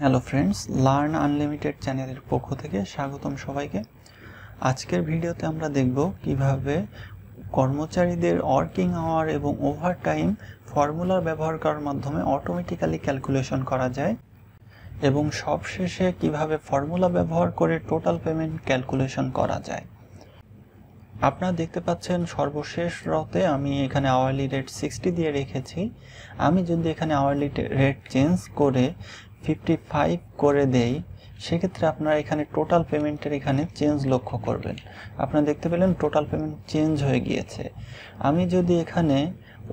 Hello friends learn unlimited চ্যানেলের পক্ষ থেকে স্বাগতম সবাইকে। আজকের ভিডিওতে আমরা দেখব কীভাবে কর্মচারীদের ওয়ার্কিং আওয়ার এবং ওভারটাইম ফর্মুলা ব্যবহার করার মাধ্যমে অটোমেটিক্যালি ক্যালকুলেশন করা যায় এবং সবশেষে কীভাবে ফর্মুলা ব্যবহার করে টোটাল পেমেন্ট ক্যালকুলেশন করা যায়। আপনারা দেখতে পাচ্ছেন সর্বশেষ রতে আমি এখানে আওয়ারলি রেট সিক্সটি দিয়ে রেখেছি। আমি যদি এখানে আওয়ারলি রেট চেঞ্জ করে ফিফটি ফাইভ করে দেই, সেক্ষেত্রে আপনারা এখানে টোটাল পেমেন্টের এখানে চেঞ্জ লক্ষ্য করবেন। আপনারা দেখতে পেলেন টোটাল পেমেন্ট চেঞ্জ হয়ে গিয়েছে। আমি যদি এখানে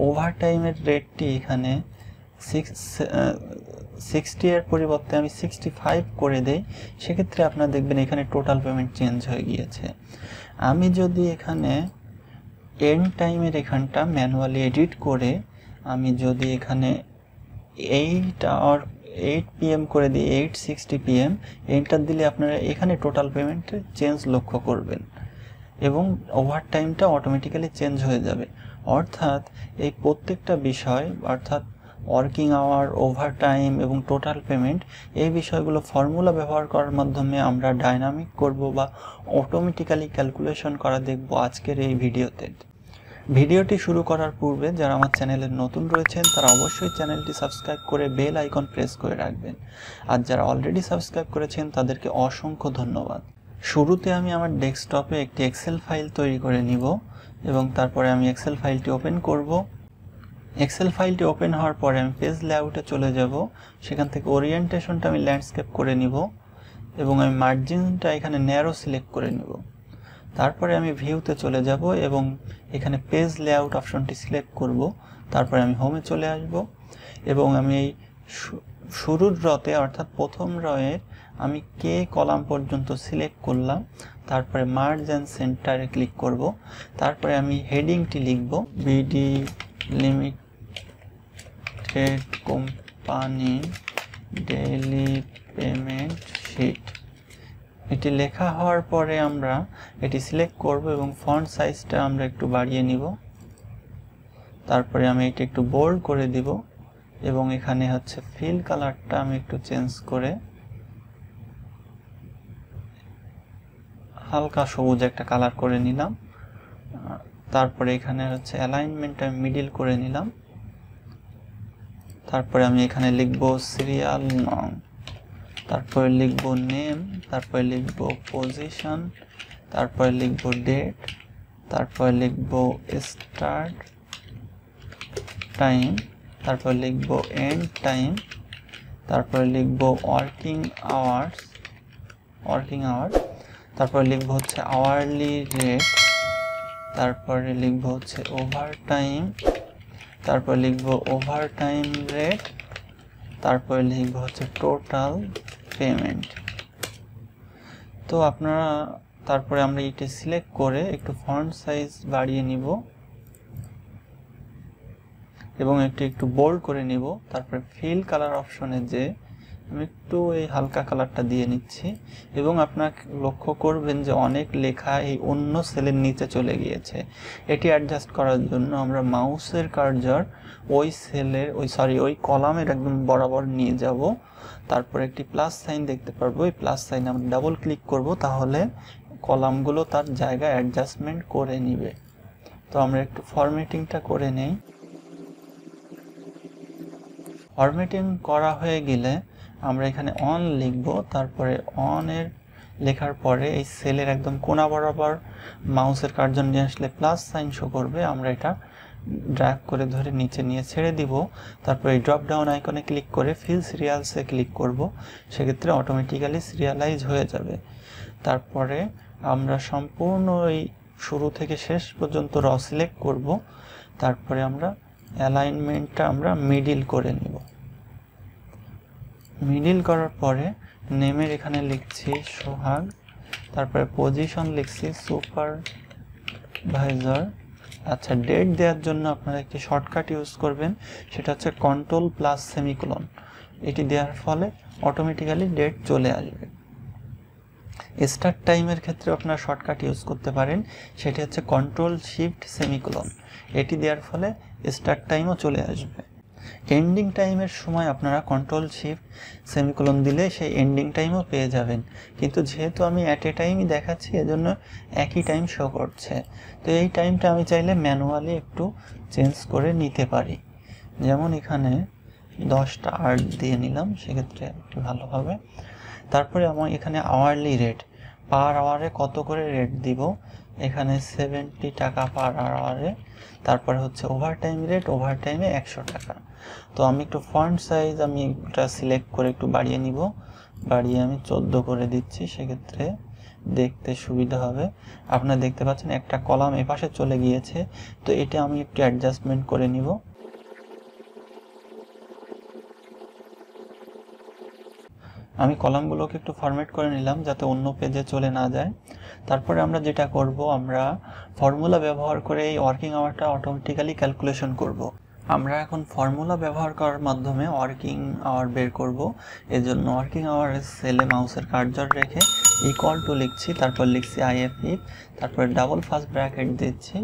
ওভারটাইমের রেটটি এখানে সিক্স সিক্সটি এর পরিবর্তে আমি সিক্সটি ফাইভ করে দেই, সেক্ষেত্রে আপনারা দেখবেন এখানে টোটাল পেমেন্ট চেঞ্জ হয়ে গিয়েছে। আমি যদি এখানে এন্ড টাইমের এখানটা ম্যানুয়ালি এডিট করে, আমি যদি এখানে এইট আওয়ার এইট পিএম করে দিই এইট সিক্সটি পিএম এন্টার দিলে আপনারা এখানে টোটাল পেমেন্টের চেঞ্জ লক্ষ্য করবেন এবং ওভার টাইমটা অটোমেটিক্যালি চেঞ্জ হয়ে যাবে। অর্থাৎ এই প্রত্যেকটা বিষয়, অর্থাৎ ওয়ার্কিং আওয়ার ওভার টাইম এবং টোটাল পেমেন্ট এই বিষয়গুলো ফর্মুলা ব্যবহার করার মাধ্যমে আমরা ডাইনামিক করব বা অটোমেটিক্যালি ক্যালকুলেশন করা দেখব আজকের এই ভিডিওতে ভিডিওটি শুরু করার পূর্বে যারা আমার চ্যানেলে নতুন রয়েছেন, তারা অবশ্যই চ্যানেলটি সাবস্ক্রাইব করে বেল আইকন প্রেস করে রাখবেন। আর যারা অলরেডি সাবস্ক্রাইব করেছেন, তাদেরকে অসংখ্য ধন্যবাদ। শুরুতে আমি আমার ডেস্কটপে একটি এক্সেল ফাইল তৈরি করে নিব এবং তারপরে আমি এক্সেল ফাইলটি ওপেন করব। এক্সেল ফাইলটি ওপেন হওয়ার পরে আমি পেজ লেআউটে চলে যাব। সেখান থেকে ওরিয়েন্টেশনটা আমি ল্যান্ডস্কেপ করে নিব এবং আমি মার্জিনটা এখানে ন্যারো সিলেক্ট করে নিব। তারপরে আমি ভিউতে চলে যাব এবং এখানে পেজ লেআউট অপশনটি সিলেক্ট করব। তারপরে আমি হোমে চলে আসব এবং আমি এই শুরুর রতে অর্থাৎ প্রথম রয়ের আমি কে কলাম পর্যন্ত সিলেক্ট করলাম। তারপরে মার্জ অ্যান্ড সেন্টারে ক্লিক করব। তারপরে আমি হেডিংটি লিখব। BD limited company daily payment sheet এটি লেখা হওয়ার পরে আমরা এটি সিলেক্ট করব এবং ফন্ট সাইজটা আমরা একটু বাড়িয়ে নিব। তারপরে আমি এটি একটু বোল্ড করে দিব এবং এখানে হচ্ছে ফিল কালারটা আমি একটু চেঞ্জ করে হালকা সবুজ একটা কালার করে নিলাম। তারপরে এখানে হচ্ছে অ্যালাইনমেন্ট আমি মিডিল করে নিলাম। তারপরে আমি এখানে লিখব সিরিয়াল নং তারপরে লিখব নেম তারপরে লিখব পজিশন তারপরে লিখব ডেট তারপরে লিখব স্টার্ট টাইম তারপরে লিখব এন্ড টাইম তারপরে লিখব ওয়ার্কিং আওয়ার্স ওয়ার্কিং আওয়ার্স তারপরে লিখব হচ্ছে আওয়ারলি রেট তারপরে লিখব হচ্ছে ওভার টাইম তারপর লিখব ওভার টাইম রেট তারপরে লিখব হচ্ছে টোটাল পেমেন্ট তো আপনারা তারপরে আমরা এটি সিলেক্ট করে একটু ফন্ট সাইজ বাড়িয়ে নিব। এবং একটু একটু বোল্ড করে নিব। তারপরে ফিল কালার অপশনে যে আমি একটু এই হালকা কালারটা দিয়ে নিচ্ছি। এবং আপনার লক্ষ্য করবেন যে অনেক লেখা এই অন্য সেলের নিচে চলে গিয়েছে। এটি অ্যাডজাস্ট করার জন্য আমরা মাউসের কার্জার ওই সেলের ওই সরি ওই কলামের একদম বরাবর নিয়ে যাব। তারপর একটি প্লাস সাইন দেখতে পারব। এই প্লাস সাইন আমরা ডাবল ক্লিক করব, তাহলে কলামগুলো তার জায়গায় অ্যাডজাস্টমেন্ট করে নিবে। তো আমরা একটু ফরম্যাটিংটা করে নেই। ফরম্যাটিং করা হয়ে গেলে আমরা এখানে অন লিখব। তারপরে অনের লেখার পরে এই সেলের একদম কোনা বরাবর মাউসের কার্জন নিয়ে আসলে প্লাস সাইন শো করবে। আমরা এটা ড্র্যাগ করে ধরে নিচে নিয়ে ছেড়ে দিব। তারপরে এই ড্রপ ডাউন আইকনে ক্লিক করে ফিল সিরিয়ালসে ক্লিক করব। সেক্ষেত্রে অটোমেটিক্যালি সিরিয়ালাইজ হয়ে যাবে। তারপরে আমরা সম্পূর্ণ এই শুরু থেকে শেষ পর্যন্ত র সিলেক্ট করব। তারপরে আমরা অ্যালাইনমেন্টটা আমরা মিডিল করে নিব। মিডিল করার পরে নেমের এখানে লিখছি সোহাগ। তারপরে পজিশন লিখছি সুপারভাইজার আচ্ছা ডেট দেওয়ার জন্য আপনারা একটি শর্টকাট ইউজ করবেন, সেটা হচ্ছে কন্ট্রোল প্লাস সেমিকোলন এটি দেওয়ার ফলে অটোমেটিক্যালি ডেট চলে আসবে। স্টার্ট টাইমের ক্ষেত্রে আপনারা শর্টকাট ইউজ করতে পারেন, সেটি হচ্ছে কন্ট্রোল শিফট সেমিকোলন এটি দেওয়ার ফলে স্টার্ট টাইমও চলে আসবে। এন্ডিং টাইমের সময় আপনারা কন্ট্রোল শিফট সেমিকোলন দিলে সেই এন্ডিং টাইমও পেয়ে যাবেন। কিন্তু যেহেতু আমি অ্যাট এ টাইমই দেখাচ্ছি, এজন্য একই টাইম শো করছে। তো এই টাইমটা আমি চাইলে ম্যানুয়ালি একটু চেঞ্জ করে নিতে পারি। যেমন এখানে দশটা আর্ট দিয়ে নিলাম, সেক্ষেত্রে একটু ভালো হবে। তারপরে আমার এখানে আওয়ারলি রেট পার আওয়ারে কত করে রেট দিব? এখানে সেভেন্টি টাকা পার আওয়ারে তারপরে হচ্ছে ওভার টাইম রেট ওভারটাইমে একশো টাকা। তো আমি একটু ফন্ট সাইজ আমি এটা সিলেক্ট করে একটু বাড়িয়ে নিব। বাড়িয়ে আমি চোদ্দ করে দিচ্ছি, সেক্ষেত্রে দেখতে সুবিধা হবে। আপনারা দেখতে পাচ্ছেন একটা কলাম এপাশে চলে গিয়েছে, তো এটা আমি একটু অ্যাডজাস্টমেন্ট করে নিব। আমি কলামগুলোকে একটু ফরম্যাট করে নিলাম যাতে অন্য পেজে চলে না যায় তারপরে আমরা যেটা করব, আমরা ফর্মুলা ব্যবহার করে এই ওয়ার্কিং আওয়ারটা অটোমেটিক্যালি ক্যালকুলেশন করব। আমরা এখন ফর্মুলা ব্যবহার করার মাধ্যমে ওয়ার্কিং আওয়ার বের করব এজন্য ওয়ার্কিং আওয়ার সেলে মাউসের কার্যর রেখে ইকুয়াল টু লিখছি, তারপর লিখছি আইএফ ইফ তারপরে ডাবল ফার্স্ট ব্র্যাকেট দিচ্ছি,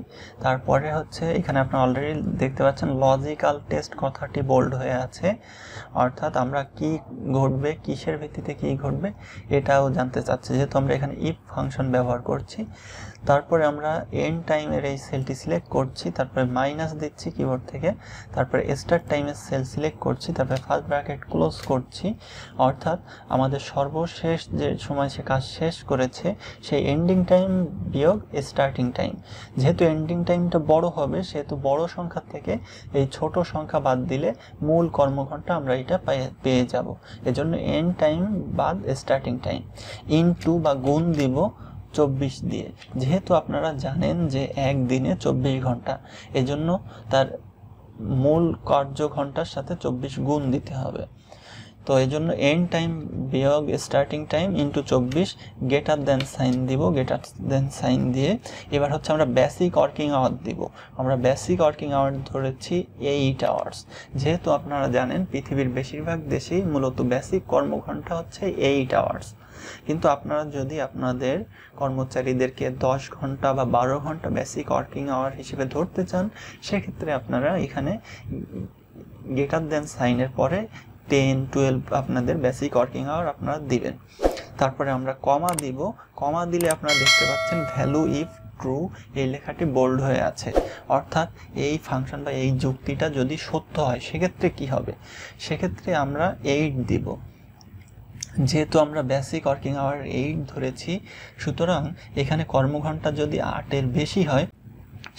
তারপরে হচ্ছে এখানে আপনারা অলরেডি দেখতে পাচ্ছেন লজিক্যাল টেস্ট কথাটি বোল্ড হয়ে আছে। অর্থাৎ আমরা কি ঘটবে, কিসের ভিত্তিতে কি ঘটবে, এটাও জানতে চাচ্ছি, যেহেতু আমরা এখানে ইফ ফাংশন ব্যবহার করছি। তারপরে আমরা এন টাইমের এই সেলটি সিলেক্ট করছি, তারপরে মাইনাস দিচ্ছি কিবোর্ড থেকে, তারপরে স্টার্ট টাইমের সেল সিলেক্ট করছি, তারপরে ফার্স্ট ব্র্যাকেট ক্লোজ করছি। অর্থাৎ আমাদের সর্বশেষ যে সময় সে কাজ শেষ করেছে সেই এন্ডিং টাইম বিয়োগ স্টার্টিং টাইম যেহেতু এন্ডিং টাইমটা বড় হবে, সেহেতু বড় সংখ্যা থেকে এই ছোট সংখ্যা বাদ দিলে মূল কর্মঘণ্টা আমরা এটা পেয়ে যাব। এজন্য এন্ড টাইম বাদ স্টার্টিং টাইম ইন টু বা গুণ দিব চব্বিশ দিয়ে। যেহেতু আপনারা জানেন যে একদিনে চব্বিশ ঘণ্টা, এজন্য তার মূল কার্য ঘণ্টার সাথে চব্বিশ গুণ দিতে হবে। তো এই জন্য এন্ড টাইম বিয়োগ স্টার্টিং টাইম ইন্টু চব্বিশ গেটার দেন সাইন দিব গেটার দেন সাইন দিয়ে এবার হচ্ছে আমরা বেসিক ওয়ার্কিং আওয়ার দিব। আমরা বেসিক ওয়ার্কিং আওয়ার ধরেছি এইট আওয়ার্স যেহেতু আপনারা জানেন, পৃথিবীর বেশিরভাগ দেশেই মূলত বেসিক কর্মঘণ্টা হচ্ছে এইট আওয়ার্স কিন্তু আপনারা যদি আপনাদের কর্মচারীদেরকে দশ ঘণ্টা বা বারো ঘণ্টা বেসিক ওয়ার্কিং আওয়ার হিসেবে ধরতে চান, সেক্ষেত্রে আপনারা এখানে গেটার দেন সাইনের পরে টেন টুয়েলভ আপনাদের বেসিক ওয়ার্কিং আওয়ার আপনারা দিবেন। তারপরে আমরা কমা দিব। কমা দিলে আপনারা দেখতে পাচ্ছেন ভ্যালু ইফ ট্রু এই লেখাটি বোল্ড হয়ে আছে। অর্থাৎ এই ফাংশন বা এই যুক্তিটা যদি সত্য হয়, সেক্ষেত্রে কি হবে? সেক্ষেত্রে আমরা এইট দিব। যেহেতু আমরা বেসিক ওয়ার্কিং আওয়ার এইট ধরেছি, সুতরাং এখানে কর্মঘণ্টা যদি আটের বেশি হয়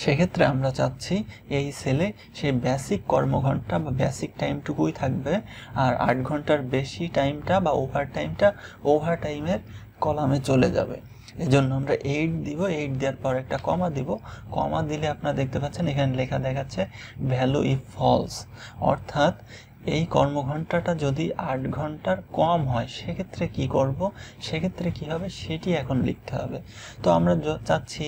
সেক্ষেত্রে আমরা চাচ্ছি এই সেলে সে বেসিক কর্মঘণ্টা বা বেসিক টাইমটুকুই থাকবে। আর আট ঘণ্টার বেশি টাইমটা বা ওভার টাইমটা ওভার টাইমের কলামে চলে যাবে। এজন্য আমরা এইট দিব এইট দেওয়ার পর একটা কমা দিব। কমা দিলে আপনারা দেখতে পাচ্ছেন এখানে লেখা দেখাচ্ছে ভ্যালু ইফ ফলস অর্থাৎ এই কর্মঘণ্টাটা যদি আট ঘণ্টার কম হয়, সেক্ষেত্রে কি করব? সেক্ষেত্রে কি হবে? সেটি এখন লিখতে হবে। তো আমরা চাচ্ছি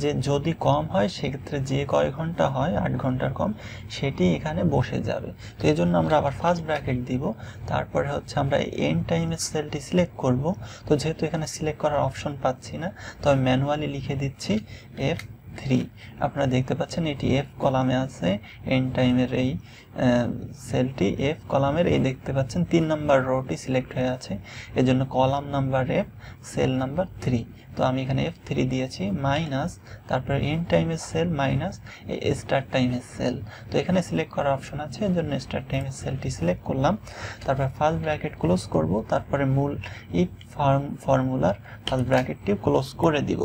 যে যদি কম হয়, সেক্ষেত্রে যে কয় ঘণ্টা হয়, আট ঘণ্টার কম, সেটি এখানে বসে যাবে। তো এই জন্য আমরা আবার ফার্স্ট ব্র্যাকেট দিব। তারপরে হচ্ছে আমরা এন টাইমের সেলটি সিলেক্ট করব। তো যেহেতু এখানে সিলেক্ট করার অপশন পাচ্ছি না, তো আমি ম্যানুয়ালি লিখে দিচ্ছি এফ থ্রি। আপনারা দেখতে পাচ্ছেন এটি এফ কলামে আছে এন টাইমের এই সেলটি এফ কলামের, এই দেখতে পাচ্ছেন তিন নাম্বার রোটি সিলেক্ট হয়ে আছে। এজন্য column number F cell number three তো আমি এখানে এফ থ্রি দিয়েছি মাইনাস তারপরে এন টাইমের সেল মাইনাস স্টার্ট টাইমের সেল তো এখানে সিলেক্ট করার অপশন আছে এর জন্য স্টার্ট টাইমের সেলটি সিলেক্ট করলাম। তারপরে ফার্স্ট ব্র্যাকেট ক্লোজ করব, তারপরে মূল ইফ ফর্ম ফর্মুলার ফার্স্ট ব্র্যাকেটটি ক্লোজ করে দিব।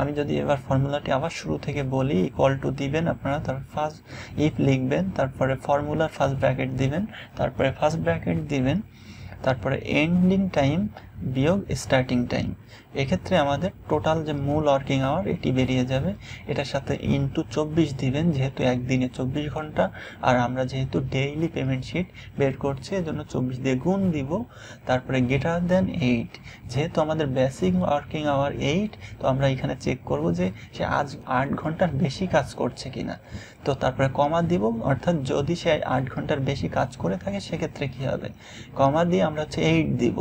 আমি যদি এবার ফর্মুলাটি আবার শুরু থেকে বলি ইকুয়াল টু দিবেন আপনারা, তারপর ফার্স্ট ইফ লিখবেন, তারপরে ফর্মুলার ফার্স্ট ব্র্যাকেট দিবেন, তারপরে ফার্স্ট ব্র্যাকেট দিবেন, তারপরে এন্ডিং টাইম বিয়োগ স্টার্টিং টাইম এক্ষেত্রে আমাদের টোটাল যে মূল ওয়ার্কিং আওয়ার এটি বেরিয়ে যাবে। এটার সাথে ইনটু চব্বিশ দিবেন, যেহেতু একদিনে চব্বিশ ঘণ্টা, আর আমরা যেহেতু ডেইলি পেমেন্ট শিট বের করছি, এজন্য চব্বিশ দিয়ে গুণ দিব, তারপরে গেটার দেন এইট যেহেতু আমাদের বেসিক ওয়ার্কিং আওয়ার এইট তো আমরা এখানে চেক করব যে সে আজ আট ঘণ্টার বেশি কাজ করছে কিনা। তো তারপরে কমা দিব, অর্থাৎ যদি সে আট ঘণ্টার বেশি কাজ করে থাকে, সেক্ষেত্রে কী হবে? কমা দিয়ে আমরা হচ্ছে এইট দিব।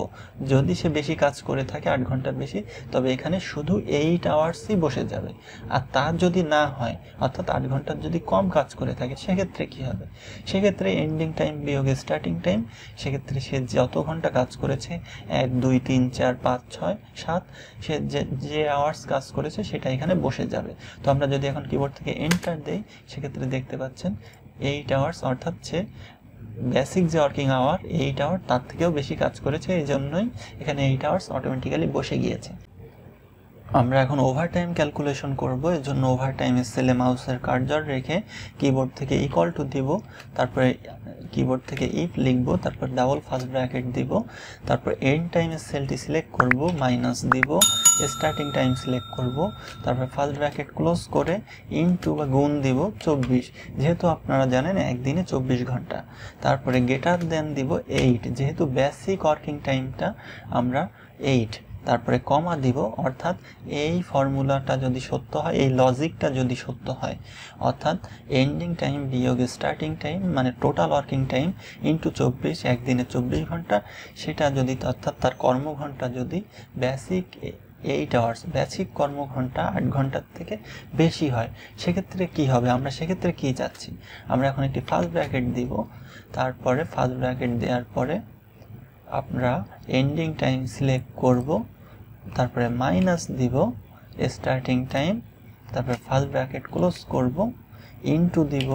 যদি সে সে বেশি কাজ করে থাকে, আট ঘণ্টার বেশি। তবে এখানে শুধু এইট আওয়ার্সই বসে যাবে। আর তা যদি না হয়, অর্থাৎ আট ঘণ্টার যদি কম কাজ করে থাকে, সেক্ষেত্রে কি হবে? সেক্ষেত্রে এন্ডিং টাইম বিয়োগ স্টার্টিং টাইম সেক্ষেত্রে সে যত ঘণ্টা কাজ করেছে, এক, দুই, তিন, চার, পাঁচ, ছয়, সাত, সে যে যে আওয়ার্স কাজ করেছে, সেটা এখানে বসে যাবে। তো আমরা যদি এখন কিবোর্ড থেকে এন্টার দেই, সেক্ষেত্রে দেখতে পাচ্ছেন এইট আওয়ার্স অর্থাৎ সে বেসিক যে ওয়ার্কিং আওয়ার এইট আওয়ার তার থেকেও বেশি কাজ করেছে এই জন্যই এখানে এইট আওয়ার্স অটোমেটিক্যালি বসে গিয়েছে। আমরা এখন ওভার টাইম ক্যালকুলেশন করব, এর জন্য ওভার টাইমের সেলে মাউসের কার্জার রেখে কিবোর্ড থেকে ইকুয়াল টু দিব, তারপরে কিবোর্ড থেকে ইফ লিখব, তারপর ডাবল ফার্স্ট ব্র্যাকেট দিব, তারপর এন্ড টাইমের সেলটি সিলেক্ট করব মাইনাস দিব স্টার্টিং টাইম সিলেক্ট করব, তারপর ফার্স্ট ব্র্যাকেট ক্লোজ করে ইনটু বা গুণ দিব চব্বিশ। যেহেতু আপনারা জানেন একদিনে চব্বিশ ঘণ্টা, তারপরে গেটার দেন দিব এইট যেহেতু বেসিক ওয়ার্কিং টাইমটা আমরা এইট তারপরে কমা দিব, অর্থাৎ এই ফর্মুলাটা যদি সত্য হয়, এই লজিকটা যদি সত্য হয়, অর্থাৎ এন্ডিং টাইম বিয়োগ স্টার্টিং টাইম মানে টোটাল ওয়ার্কিং টাইম ইন্টু চব্বিশ, একদিনে চব্বিশ ঘণ্টা, সেটা যদি, অর্থাৎ তার কর্মঘণ্টা যদি বেসিক এইট আওয়ার্স বেসিক কর্মঘণ্টা আট ঘণ্টার থেকে বেশি হয়, সেক্ষেত্রে কি হবে? আমরা সেক্ষেত্রে কি চাচ্ছি? আমরা এখন একটি ফার্স্ট ব্র্যাকেট দিব, তারপরে ফার্স্ট ব্র্যাকেট দেওয়ার পরে আমরা এন্ডিং টাইম সিলেক্ট করব তারপরে মাইনাস দিব স্টার্টিং টাইম তারপরে ফার্স্ট ব্র্যাকেট ক্লোজ করব ইনটু দিব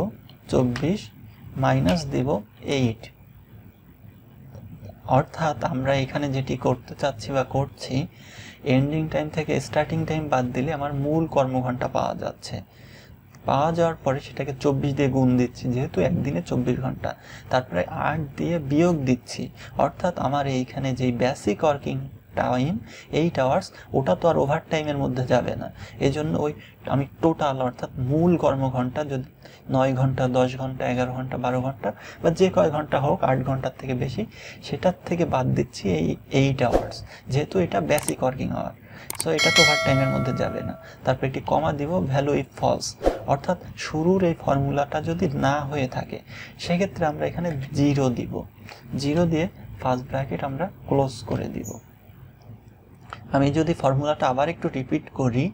চব্বিশ মাইনাস দিব এইট অর্থাৎ আমরা এখানে যেটি করতে চাচ্ছি বা করছি এন্ডিং টাইম থেকে স্টার্টিং টাইম বাদ দিলে আমার মূল কর্মঘণ্টা পাওয়া যাচ্ছে। পাওয়া যাওয়ার পরে সেটাকে চব্বিশ দিয়ে গুণ দিচ্ছি, যেহেতু একদিনে চব্বিশ ঘণ্টা। তারপরে আট দিয়ে বিয়োগ দিচ্ছি। অর্থাৎ আমার এইখানে যেই basic working time eight hours ওটা তো আর ওভার টাইমের মধ্যে যাবে না। এই জন্য ওই আমি টোটাল অর্থাৎ মূল কর্মঘণ্টা যদি নয় ঘণ্টা দশ ঘণ্টা এগারো ঘণ্টা বারো ঘণ্টা বা যে কয় ঘণ্টা হোক, আট ঘণ্টার থেকে বেশি, সেটার থেকে বাদ দিচ্ছি এই এইট আওয়ার্স যেহেতু এটা বেসিক ওয়ার্কিং আওয়ার সো এটা তো ওভার টাইমের মধ্যে যাবে না। তারপর একটি কমা দিব ভ্যালু ইফ ফলস অর্থাৎ শুরুর এই ফর্মুলাটা যদি না হয়ে থাকে, সেক্ষেত্রে আমরা এখানে জিরো দিব। জিরো দিয়ে ফার্স্ট ব্র্যাকেট আমরা ক্লোজ করে দিব। আমি যদি ফর্মুলাটা আবার একটু রিপিট করি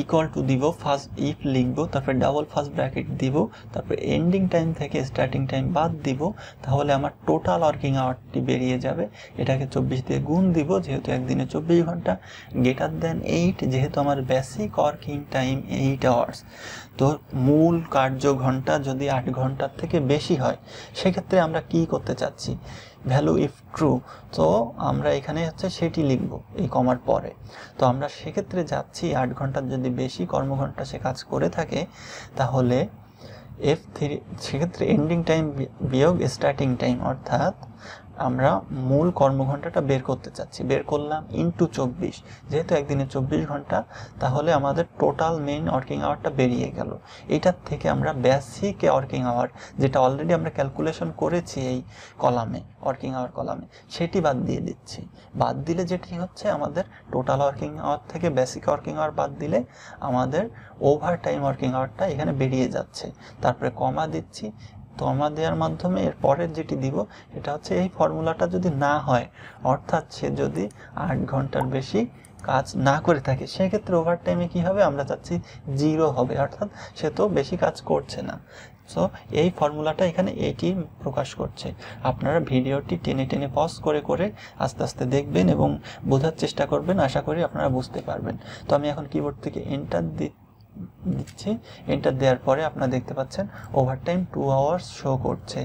ইকুয়াল টু দিব ফার্স্ট ইফ লিখব, তারপরে ডাবল ফার্স্ট ব্র্যাকেট দিব, তারপরে এন্ডিং টাইম থেকে স্টার্টিং টাইম বাদ দিব, তাহলে আমার টোটাল ওয়ার্কিং আওয়ারটি বেরিয়ে যাবে। এটাকে চব্বিশ দিয়ে গুণ দিব, যেহেতু একদিনে চব্বিশ ঘণ্টা গেটার দেন এইট যেহেতু আমার basic working time eight hours তো মূল কার্য ঘণ্টা যদি আট ঘণ্টার থেকে বেশি হয়, সেক্ষেত্রে আমরা কি করতে চাচ্ছি? ভ্যালু ইফ ট্রু, তো আমরা এখানে হচ্ছে সেটি লিখব এই কমার পরে। তো আমরা সেক্ষেত্রে যাচ্ছি, আট ঘণ্টার যদি বেশি কর্মঘণ্টা সে কাজ করে থাকে, তাহলে এফ থ্রি সেক্ষেত্রে এন্ডিং টাইম বিয়োগ স্টার্টিং টাইম অর্থাৎ আমরা মূল কর্মঘণ্টাটা বের করতে চাচ্ছি। বের করলাম ইনটু চব্বিশ। যেহেতু একদিনে চব্বিশ ঘণ্টা তাহলে আমাদের টোটাল মেইন ওয়ার্কিং আওয়ারটা বেরিয়ে গেল। এটার থেকে আমরা বেসিক ওয়ার্কিং আওয়ার যেটা অলরেডি আমরা ক্যালকুলেশন করেছি এই কলামে ওয়ার্কিং আওয়ার কলামে, সেটি বাদ দিয়ে দিচ্ছি। বাদ দিলে যেটি হচ্ছে আমাদের টোটাল ওয়ার্কিং আওয়ার থেকে বেসিক ওয়ার্কিং আওয়ার বাদ দিলে আমাদের ওভার টাইম ওয়ার্কিং আওয়ারটা এখানে বেরিয়ে যাচ্ছে। তারপরে কমা দিচ্ছি কমা দেওয়ার মাধ্যমে এর পরের যেটি দিব, এটা হচ্ছে এই ফর্মুলাটা যদি না হয়, অর্থাৎ সে যদি আট ঘণ্টার বেশি কাজ না করে থাকে, সেক্ষেত্রে ওভার টাইমে কী হবে? আমরা চাচ্ছি জিরো হবে, অর্থাৎ সে তো বেশি কাজ করছে না। সো এই ফর্মুলাটা এখানে এটি প্রকাশ করছে। আপনারা ভিডিওটি টেনে টেনে পজ করে করে আস্তে আস্তে দেখবেন এবং বোঝার চেষ্টা করবেন। আশা করি আপনারা বুঝতে পারবেন। তো আমি এখন কিবোর্ড থেকে এন্টার দিই দিচ্ছি এন্টার দেওয়ার পরে আপনারা দেখতে পাচ্ছেন ওভারটাইম টু আওয়ার্স শো করছে।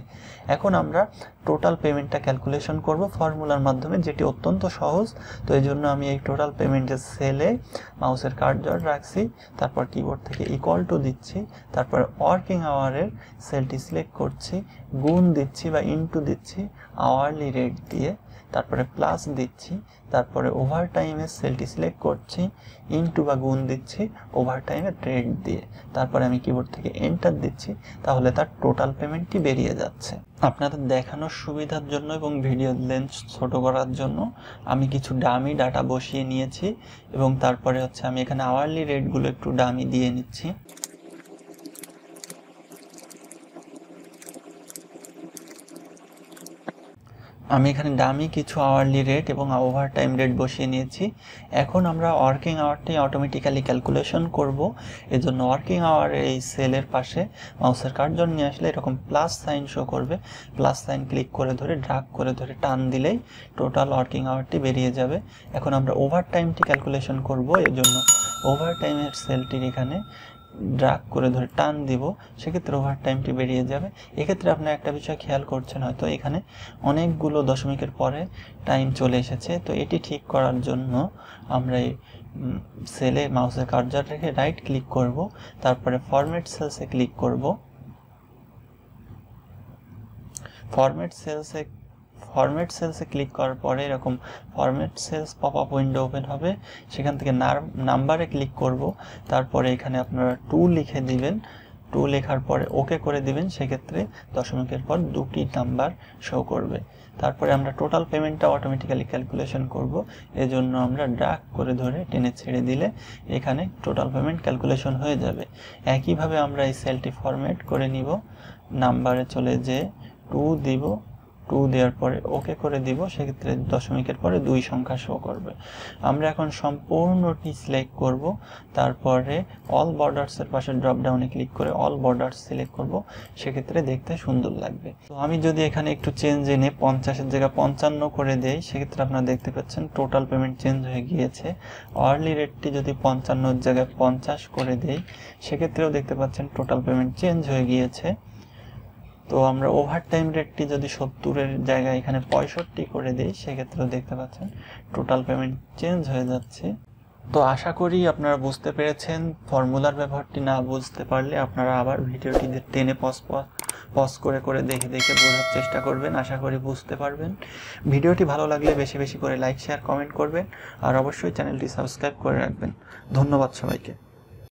এখন আমরা টোটাল পেমেন্টটা ক্যালকুলেশন করব ফর্মুলার মাধ্যমে, যেটি অত্যন্ত সহজ। তো এই জন্য আমি এই টোটাল পেমেন্টের সেলে মাউসের কার্ডর রাখছি, তারপর কিবোর্ড থেকে ইকুয়াল টু দিচ্ছি, তারপর ওয়ার্কিং আওয়ারের সেলটি সিলেক্ট করছি, গুণ দিচ্ছি বা ইনটু দিচ্ছি আওয়ারলি রেট দিয়ে। তারপরে প্লাস দিচ্ছি, তারপরে ওভার টাইমের সেলটি সিলেক্ট করছি ইনটু বা গুণ দিচ্ছি ওভার টাইমের রেট দিয়ে। তারপরে আমি কিবোর্ড থেকে এন্টার দিচ্ছি, তাহলে তার টোটাল পেমেন্টটি বেরিয়ে যাচ্ছে। আপনাদের দেখানোর সুবিধার জন্য এবং ভিডিও লেন্স ছোট করার জন্য আমি কিছু ডামি ডাটা বসিয়ে নিয়েছি এবং তারপরে হচ্ছে আমি এখানে আওয়ারলি রেটগুলো একটু ডামি দিয়ে নিচ্ছি। আমি এখানে দামি কিছু আওয়ারলি রেট এবং ওভার টাইম রেট বসিয়ে নিয়েছি। এখন আমরা ওয়ার্কিং আওয়ারটাই অটোমেটিক্যালি ক্যালকুলেশন করব। এজন্য ওয়ার্কিং আওয়ার এই সেলের পাশে মাউসের কার্জন নিয়ে আসলে এরকম প্লাস সাইন শো করবে। প্লাস সাইন ক্লিক করে ধরে ড্রাগ করে ধরে টান দিলেই টোটাল ওয়ার্কিং আওয়ারটি বেরিয়ে যাবে। এখন আমরা ওভার টাইমটি ক্যালকুলেশন করব। এজন্য ওভার টাইমের সেলটির এখানে ড্রাগ করে ধরে টান দিব, সেক্ষেত্রে ওভার টাইমটি বেরিয়ে যাবে। এক্ষেত্রে আপনার একটা বিষয় খেয়াল করছেন হয়তো, এখানে অনেকগুলো দশমিকের পরে টাইম চলে এসেছে। তো এটি ঠিক করার জন্য আমরা এই সেলে মাউসের কার্জার রেখে রাইট ক্লিক করব, তারপরে ফরম্যাট সেলসে ক্লিক করব। ফরম্যাট সেলসে ফরম্যাট সেলসে ক্লিক করার পরে এরকম format cells pop up window open হবে। সেখান থেকে নাম্বারে ক্লিক করব। তারপরে এখানে আপনারা টু লিখে দিবেন। টু লেখার পরে ওকে করে দিবেন। সেক্ষেত্রে দশমিকের পর দুটি নাম্বার শো করবে। তারপরে আমরা টোটাল পেমেন্টটা অটোমেটিক্যালি ক্যালকুলেশন করব। এজন্য আমরা ড্রাগ করে ধরে টেনে ছেড়ে দিলে এখানে টোটাল পেমেন্ট ক্যালকুলেশন হয়ে যাবে। একইভাবে আমরা এই সেলটি ফরম্যাট করে নিব। নাম্বারে চলে যে টু দিব। টু দেওয়ার পরে ওকে করে দিব, সেক্ষেত্রে দশমিকের পরে দুই সংখ্যা শো করবে। আমরা এখন সম্পূর্ণটি সিলেক্ট করব, তারপরে অল বর্ডার্সের পাশে ড্রপডাউনে ক্লিক করে অল বর্ডার্স সিলেক্ট করব, সেক্ষেত্রে দেখতে সুন্দর লাগবে। তো আমি যদি এখানে একটু চেঞ্জ এনে পঞ্চাশের জায়গায় পঞ্চান্ন করে দেই, সেক্ষেত্রে আপনারা দেখতে পাচ্ছেন টোটাল পেমেন্ট চেঞ্জ হয়ে গিয়েছে। আর্লি রেটটি যদি পঞ্চান্নর জায়গায় পঞ্চাশ করে দেই, সেক্ষেত্রেও দেখতে পাচ্ছেন টোটাল পেমেন্ট চেঞ্জ হয়ে গিয়েছে। তো আমরা ওভার টাইম রেটটি যদি সত্তরের জায়গায় এখানে পঁয়ষট্টি করে দিই, সেক্ষেত্রেও দেখতে পাচ্ছেন টোটাল পেমেন্ট চেঞ্জ হয়ে যাচ্ছে। তো আশা করি আপনারা বুঝতে পেরেছেন ফর্মুলার ব্যবহারটি না বুঝতে পারলে আপনারা আবার ভিডিওটি টেনে পজ পজ করে করে দেখে দেখে বোঝার চেষ্টা করবেন, আশা করি বুঝতে পারবেন। ভিডিওটি ভালো লাগলে বেশি বেশি করে লাইক শেয়ার কমেন্ট করবেন, আর অবশ্যই চ্যানেলটি সাবস্ক্রাইব করে রাখবেন। ধন্যবাদ সবাইকে।